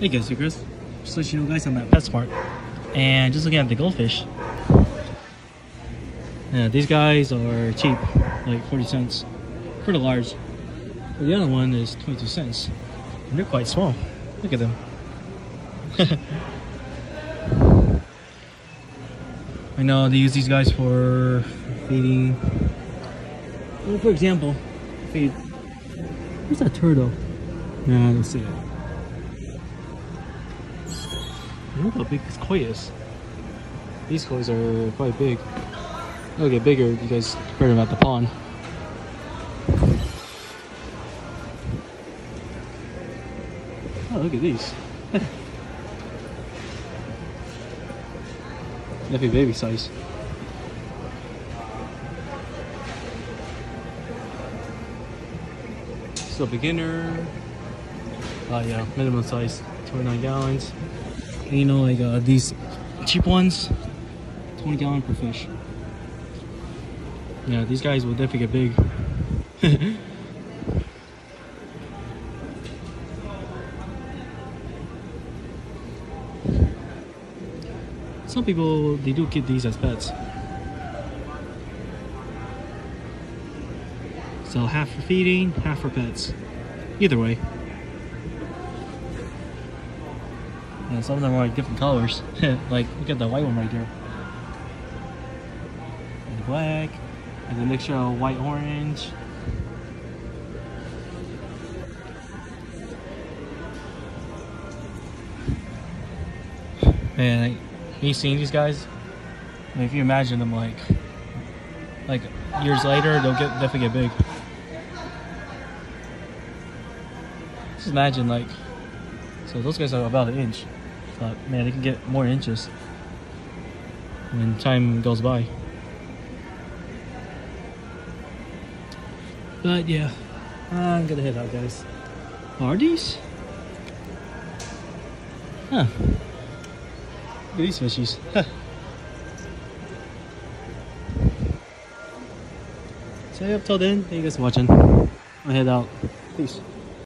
Hey guys, here Chris. Just let you know guys I'm at PetSmart. And just looking at the goldfish. Yeah, these guys are cheap, like 40 cents the large. But the other one is 22 cents. And they're quite small. Look at them. I know they use these guys for feeding. Well, for example, feed. Where's that turtle? Yeah, I don't see it. Look how big this koi is. These koi are quite big. They'll get bigger if you them at the pond. Oh, look at these. Definitely baby size. Still beginner. Uh, yeah, minimum size, 29 gallons. And you know, like uh, these cheap ones, 20 gallon per fish. Yeah, these guys will definitely get big. Some people, they do keep these as pets. So half for feeding, half for pets. Either way. And some of them are like different colors. like, look at the white one right there. And black. And a mixture of white orange. Man, like, you seen these guys? I mean, if you imagine them like, like years later, they'll get definitely get big. Just imagine like, so those guys are about an inch, but man, they can get more inches when time goes by. But yeah, I'm gonna head out, guys. Are these? Huh. Look at these fishies. so up till then, thank you guys for watching. I'll head out. Peace.